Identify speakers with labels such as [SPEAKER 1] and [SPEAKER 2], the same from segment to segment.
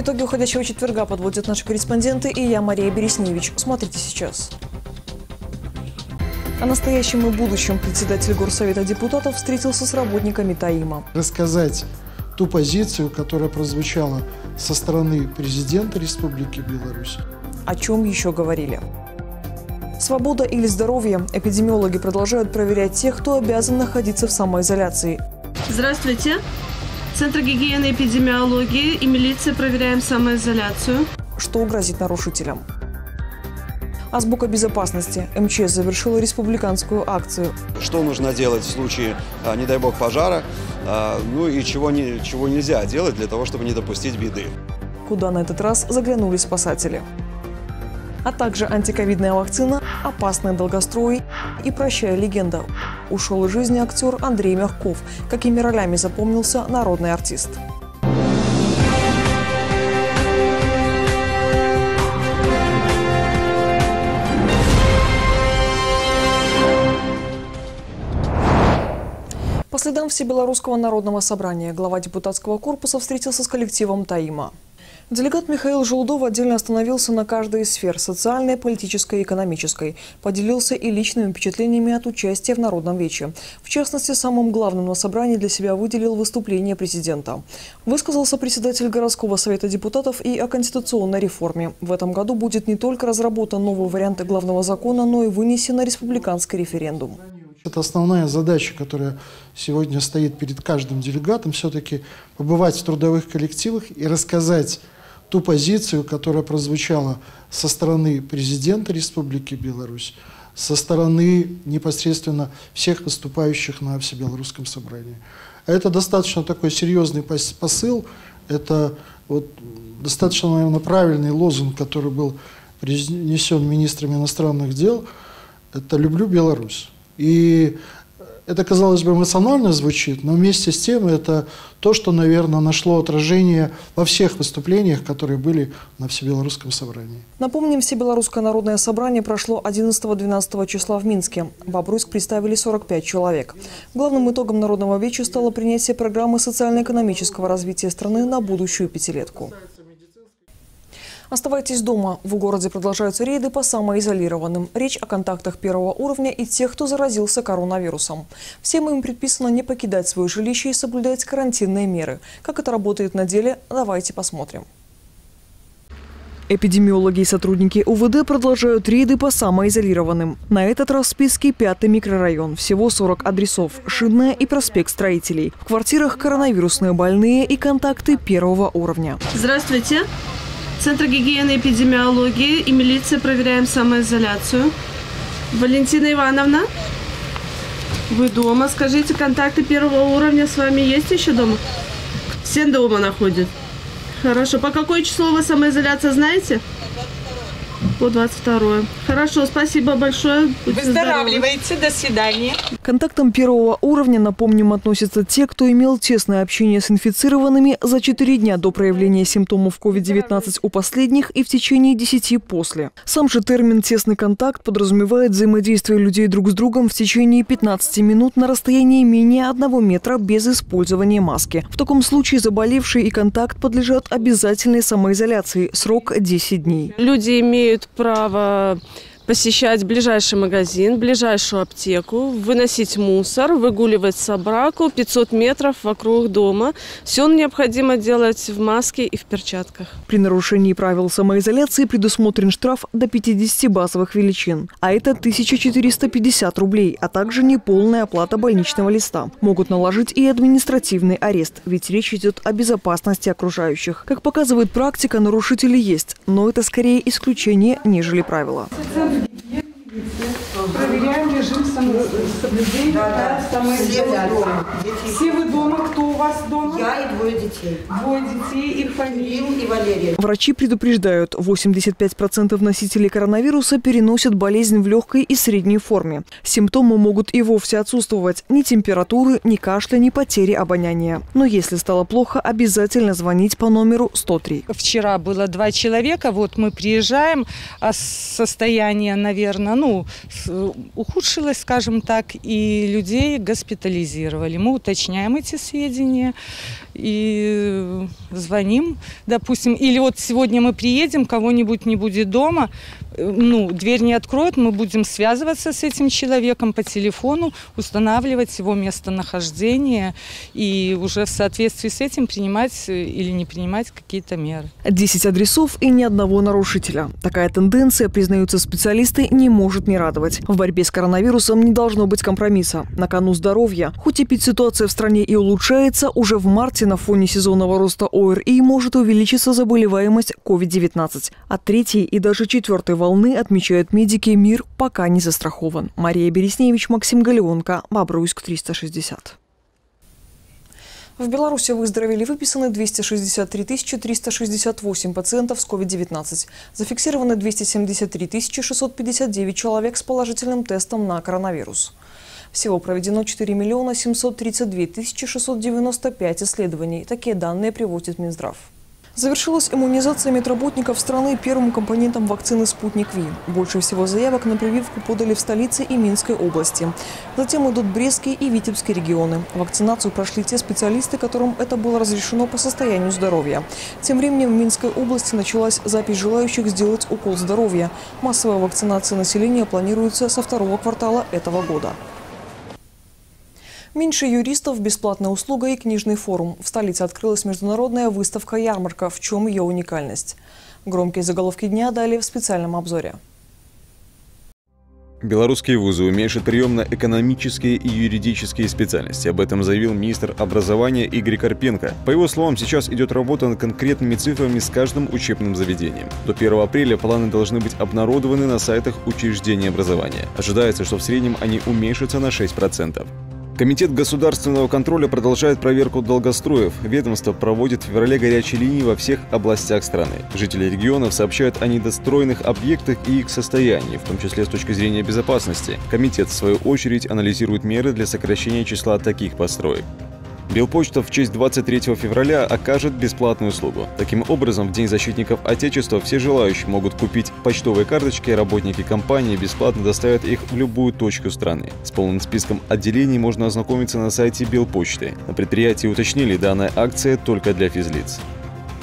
[SPEAKER 1] Итоги уходящего четверга подводят наши корреспонденты и я, Мария Бересневич. Смотрите сейчас. О настоящем и будущем председатель Горсовета депутатов встретился с работниками ТАИМа.
[SPEAKER 2] Рассказать ту позицию, которая прозвучала со стороны президента Республики Беларусь.
[SPEAKER 1] О чем еще говорили? Свобода или здоровье? Эпидемиологи продолжают проверять тех, кто обязан находиться в самоизоляции.
[SPEAKER 3] Здравствуйте. Центр гигиены и эпидемиологии и милиция проверяем самоизоляцию.
[SPEAKER 1] Что грозит нарушителям? Азбука безопасности. МЧС завершила республиканскую акцию.
[SPEAKER 4] Что нужно делать в случае, а, не дай бог, пожара, а, ну и чего, не, чего нельзя делать для того, чтобы не допустить беды.
[SPEAKER 1] Куда на этот раз заглянули спасатели. А также антиковидная вакцина, опасные долгострои и прощая легенда. Ушел из жизни актер Андрей Мягков. Какими ролями запомнился народный артист. Следам Всебелорусского народного собрания глава депутатского корпуса встретился с коллективом ТАИМа. Делегат Михаил Желудов отдельно остановился на каждой из сфер – социальной, политической и экономической. Поделился и личными впечатлениями от участия в Народном вече. В частности, самым главным на собрании для себя выделил выступление президента. Высказался председатель городского совета депутатов и о конституционной реформе. В этом году будет не только разработан новый вариант главного закона, но и вынесен на республиканский референдум.
[SPEAKER 2] Это основная задача, которая сегодня стоит перед каждым делегатом, все-таки побывать в трудовых коллективах и рассказать ту позицию, которая прозвучала со стороны президента Республики Беларусь, со стороны непосредственно всех выступающих на Всебелорусском собрании. Это достаточно такой серьезный посыл, это вот достаточно, наверное, правильный лозунг, который был принесен министром иностранных дел, это «Люблю Беларусь». И это, казалось бы, эмоционально звучит, но вместе с тем это то, что, наверное, нашло отражение во всех выступлениях, которые были на Всебелорусском собрании.
[SPEAKER 1] Напомним, Всебелорусское народное собрание прошло 11-12 числа в Минске. Бобруйск представили 45 человек. Главным итогом Народного вечера стало принятие программы социально-экономического развития страны на будущую пятилетку. Оставайтесь дома. В городе продолжаются рейды по самоизолированным. Речь о контактах первого уровня и тех, кто заразился коронавирусом. Всем им предписано не покидать свое жилище и соблюдать карантинные меры. Как это работает на деле, давайте посмотрим. Эпидемиологи и сотрудники УВД продолжают рейды по самоизолированным. На этот раз в списке пятый микрорайон. Всего 40 адресов. Шинная и проспект строителей. В квартирах коронавирусные больные и контакты первого уровня.
[SPEAKER 3] Здравствуйте. Центр гигиены и эпидемиологии и милиция проверяем самоизоляцию. Валентина Ивановна, вы дома? Скажите, контакты первого уровня с вами есть еще дома? Все дома находят. Хорошо. По какое число вас самоизоляция, знаете? По 22. Хорошо, спасибо большое.
[SPEAKER 5] Будьте Выздоравливайте, здоровы. до свидания.
[SPEAKER 1] К контактам первого уровня, напомним, относятся те, кто имел тесное общение с инфицированными за 4 дня до проявления симптомов COVID-19 у последних и в течение 10 после. Сам же термин «тесный контакт» подразумевает взаимодействие людей друг с другом в течение 15 минут на расстоянии менее 1 метра без использования маски. В таком случае заболевшие и контакт подлежат обязательной самоизоляции. Срок 10 дней.
[SPEAKER 3] Люди имеют право посещать ближайший магазин, ближайшую аптеку, выносить мусор, выгуливать собаку 500 метров вокруг дома. Все необходимо делать в маске и в перчатках.
[SPEAKER 1] При нарушении правил самоизоляции предусмотрен штраф до 50 базовых величин, а это 1450 рублей, а также неполная оплата больничного листа. Могут наложить и административный арест, ведь речь идет о безопасности окружающих. Как показывает практика, нарушители есть, но это скорее исключение, нежели правило.
[SPEAKER 5] Самоизоляции.
[SPEAKER 3] Соблюдение
[SPEAKER 6] Да, да. Все вы дома.
[SPEAKER 3] Все вы дома? Кто у вас дома?
[SPEAKER 6] Я и двое детей.
[SPEAKER 3] Двое детей, их фамилии.
[SPEAKER 6] И Валерия.
[SPEAKER 1] Врачи предупреждают, 85% носителей коронавируса переносят болезнь в легкой и средней форме. Симптомы могут и вовсе отсутствовать. Ни температуры, ни кашля, ни потери обоняния. Но если стало плохо, обязательно звонить по номеру 103.
[SPEAKER 5] Вчера было два человека, вот мы приезжаем, а состояние, наверное, ну, ухудшилось, скажем так, и людей госпитализировали. Мы уточняем эти сведения и звоним, допустим, или вот сегодня мы приедем, кого-нибудь не будет дома, э, ну, дверь не откроют, мы будем связываться с этим человеком по телефону, устанавливать его местонахождение и уже в соответствии с этим принимать э, или не принимать какие-то меры.
[SPEAKER 1] 10 адресов и ни одного нарушителя. Такая тенденция, признаются специалисты, не может не радовать. В борьбе с коронавирусом не должно быть компромисса. На кону здоровья. Хоть и ситуация в стране и улучшается, уже в марте на фоне сезонного роста ОРИ может увеличиться заболеваемость COVID-19. От третьей и даже четвертой волны, отмечают медики, мир пока не застрахован. Мария Бересневич, Максим Галеонко, Бобруйск, 360. В Беларуси выздоровели выписаны 263 368 пациентов с COVID-19. Зафиксированы 273 659 человек с положительным тестом на коронавирус. Всего проведено 4 миллиона 732 695 исследований. Такие данные приводит Минздрав. Завершилась иммунизация медработников страны первым компонентом вакцины «Спутник Ви». Больше всего заявок на прививку подали в столице и Минской области. Затем идут Брестский и Витебский регионы. Вакцинацию прошли те специалисты, которым это было разрешено по состоянию здоровья. Тем временем в Минской области началась запись желающих сделать укол здоровья. Массовая вакцинация населения планируется со второго квартала этого года. Меньше юристов, бесплатная услуга и книжный форум. В столице открылась международная выставка-ярмарка. В чем ее уникальность? Громкие заголовки дня далее в специальном обзоре.
[SPEAKER 7] Белорусские вузы уменьшат прием на экономические и юридические специальности. Об этом заявил министр образования Игорь Карпенко. По его словам, сейчас идет работа над конкретными цифрами с каждым учебным заведением. До 1 апреля планы должны быть обнародованы на сайтах учреждений образования. Ожидается, что в среднем они уменьшатся на 6%. Комитет государственного контроля продолжает проверку долгостроев. Ведомство проводит в феврале горячие линии во всех областях страны. Жители регионов сообщают о недостроенных объектах и их состоянии, в том числе с точки зрения безопасности. Комитет, в свою очередь, анализирует меры для сокращения числа таких построек. Белпочта в честь 23 февраля окажет бесплатную услугу. Таким образом, в День защитников Отечества все желающие могут купить почтовые карточки, работники компании бесплатно доставят их в любую точку страны. С полным списком отделений можно ознакомиться на сайте Белпочты. На предприятии уточнили, данная акция только для физлиц.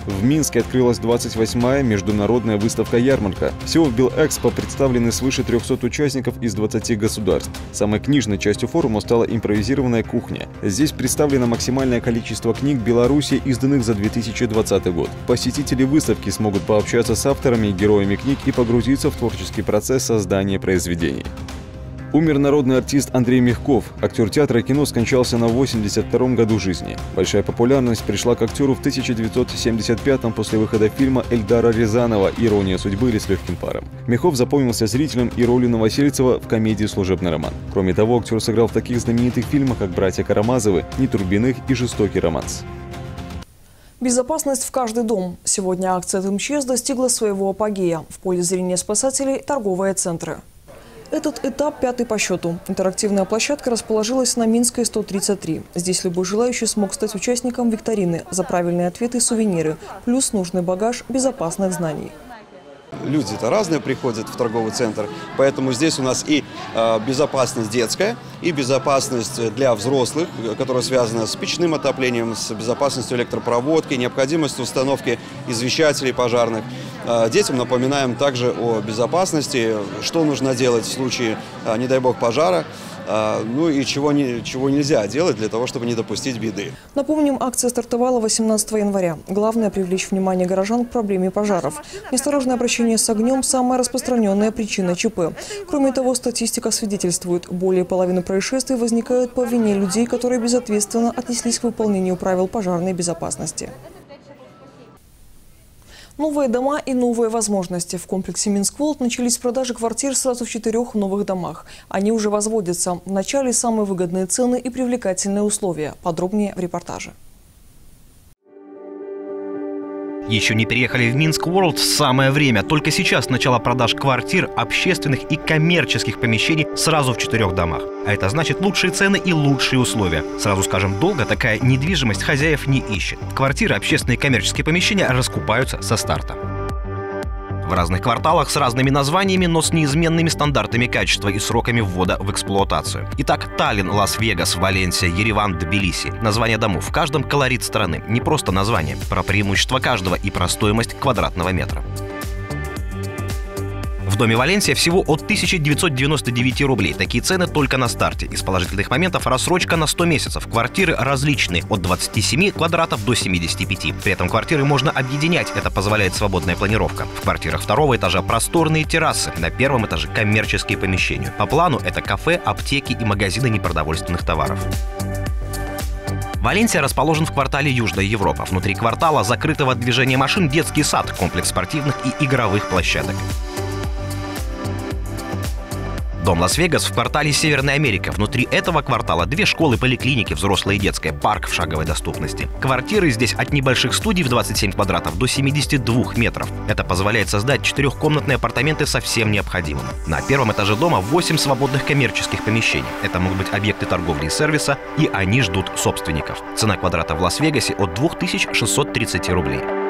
[SPEAKER 7] В Минске открылась 28-я международная выставка-ярмарка. Всего в Белэкспо представлены свыше 300 участников из 20 государств. Самой книжной частью форума стала импровизированная кухня. Здесь представлено максимальное количество книг Беларуси, изданных за 2020 год. Посетители выставки смогут пообщаться с авторами и героями книг и погрузиться в творческий процесс создания произведений. Умер народный артист Андрей Мягков. Актер театра и кино скончался на 82-м году жизни. Большая популярность пришла к актеру в 1975-м после выхода фильма Эльдара Рязанова «Ирония судьбы» или «С легким паром». Мягков запомнился зрителям и ролью Новосельцева в комедии «Служебный роман». Кроме того, актер сыграл в таких знаменитых фильмах, как «Братья Карамазовы», «Нетурбиных» и «Жестокий романс».
[SPEAKER 1] Безопасность в каждый дом. Сегодня акция МЧС достигла своего апогея. В поле зрения спасателей – торговые центры. Этот этап пятый по счету. Интерактивная площадка расположилась на Минской 133. Здесь любой желающий смог стать участником викторины за правильные ответы и сувениры, плюс нужный багаж безопасных знаний.
[SPEAKER 4] Люди-то разные приходят в торговый центр, поэтому здесь у нас и э, безопасность детская, и безопасность для взрослых, которая связана с печным отоплением, с безопасностью электропроводки, необходимостью установки извещателей пожарных. Э, детям напоминаем также о безопасности, что нужно делать в случае, э, не дай бог, пожара, ну и чего, не, чего нельзя делать для того, чтобы не допустить беды.
[SPEAKER 1] Напомним, акция стартовала 18 января. Главное – привлечь внимание горожан к проблеме пожаров. Неосторожное обращение с огнем – самая распространенная причина ЧП. Кроме того, статистика свидетельствует, более половины происшествий возникают по вине людей, которые безответственно отнеслись к выполнению правил пожарной безопасности. Новые дома и новые возможности. В комплексе Минск-Волт начались продажи квартир сразу в четырех новых домах. Они уже возводятся. В начале самые выгодные цены и привлекательные условия. Подробнее в репортаже.
[SPEAKER 8] Еще не переехали в Минск World самое время. Только сейчас начало продаж квартир, общественных и коммерческих помещений сразу в четырех домах. А это значит лучшие цены и лучшие условия. Сразу скажем, долго такая недвижимость хозяев не ищет. Квартиры, общественные и коммерческие помещения раскупаются со старта. В разных кварталах с разными названиями, но с неизменными стандартами качества и сроками ввода в эксплуатацию. Итак, Таллин, Лас-Вегас, Валенсия, Ереван, Тбилиси. Название домов. В каждом колорит страны. Не просто название, про преимущество каждого и про стоимость квадратного метра. В доме Валенсия всего от 1999 рублей. Такие цены только на старте. Из положительных моментов рассрочка на 100 месяцев. Квартиры различные, от 27 квадратов до 75. При этом квартиры можно объединять, это позволяет свободная планировка. В квартирах второго этажа просторные террасы, на первом этаже коммерческие помещения. По плану это кафе, аптеки и магазины непродовольственных товаров. Валенсия расположен в квартале Южная Европа. Внутри квартала закрыто движение машин, детский сад, комплекс спортивных и игровых площадок. Дом Лас-Вегас в квартале Северная Америка. Внутри этого квартала две школы, поликлиники, взрослая и детская, парк в шаговой доступности. Квартиры здесь от небольших студий в 27 квадратов до 72 метров. Это позволяет создать четырехкомнатные апартаменты со всем необходимым. На первом этаже дома 8 свободных коммерческих помещений. Это могут быть объекты торговли и сервиса, и они ждут собственников. Цена квадрата в Лас-Вегасе от 2630 рублей.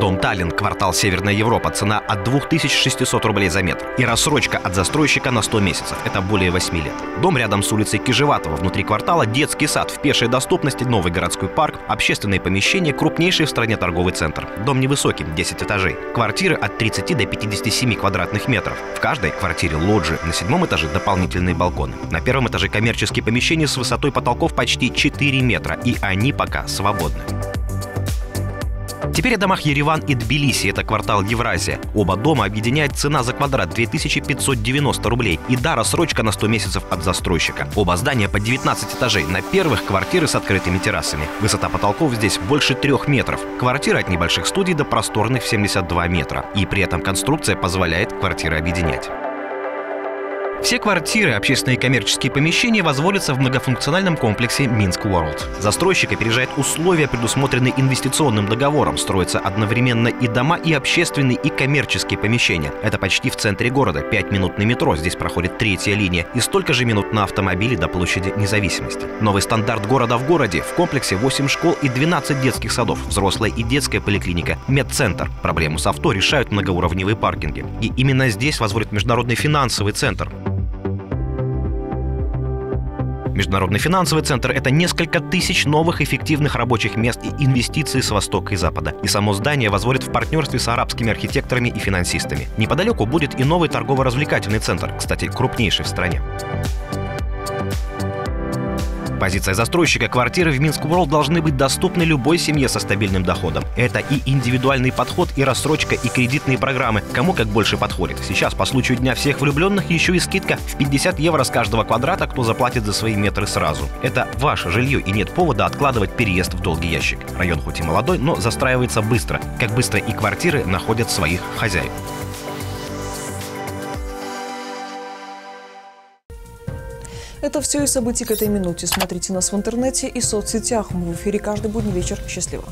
[SPEAKER 8] Дом Таллин, квартал Северная Европа, цена от 2600 рублей за метр. И рассрочка от застройщика на 100 месяцев, это более 8 лет. Дом рядом с улицей Кижеватова, внутри квартала детский сад, в пешей доступности новый городской парк, общественные помещения, крупнейший в стране торговый центр. Дом невысокий, 10 этажей. Квартиры от 30 до 57 квадратных метров. В каждой квартире лоджи, на седьмом этаже дополнительные балконы. На первом этаже коммерческие помещения с высотой потолков почти 4 метра, и они пока свободны. Теперь о домах Ереван и Тбилиси, это квартал Евразия. Оба дома объединяет цена за квадрат 2590 рублей и да, рассрочка на 100 месяцев от застройщика. Оба здания по 19 этажей, на первых квартиры с открытыми террасами. Высота потолков здесь больше трех метров. Квартиры от небольших студий до просторных в 72 метра. И при этом конструкция позволяет квартиры объединять. Все квартиры, общественные и коммерческие помещения возводятся в многофункциональном комплексе Минск World. Застройщик опережает условия, предусмотренные инвестиционным договором. Строятся одновременно и дома, и общественные, и коммерческие помещения. Это почти в центре города. Пять минут на метро, здесь проходит третья линия, и столько же минут на автомобиле до площади независимости. Новый стандарт города в городе. В комплексе 8 школ и 12 детских садов, взрослая и детская поликлиника, медцентр. Проблему с авто решают многоуровневые паркинги. И именно здесь возводят Международный финансовый центр. Международный финансовый центр – это несколько тысяч новых эффективных рабочих мест и инвестиций с Востока и Запада. И само здание возводит в партнерстве с арабскими архитекторами и финансистами. Неподалеку будет и новый торгово-развлекательный центр, кстати, крупнейший в стране. Позиция застройщика квартиры в Минск World должны быть доступны любой семье со стабильным доходом. Это и индивидуальный подход, и рассрочка, и кредитные программы. Кому как больше подходит. Сейчас по случаю Дня всех влюбленных еще и скидка в 50 евро с каждого квадрата, кто заплатит за свои метры сразу. Это ваше жилье и нет повода откладывать переезд в долгий ящик. Район хоть и молодой, но застраивается быстро. Как быстро и квартиры находят своих хозяев.
[SPEAKER 1] Это все и события к этой минуте. Смотрите нас в интернете и соцсетях. Мы в эфире каждый будний вечер. Счастливо.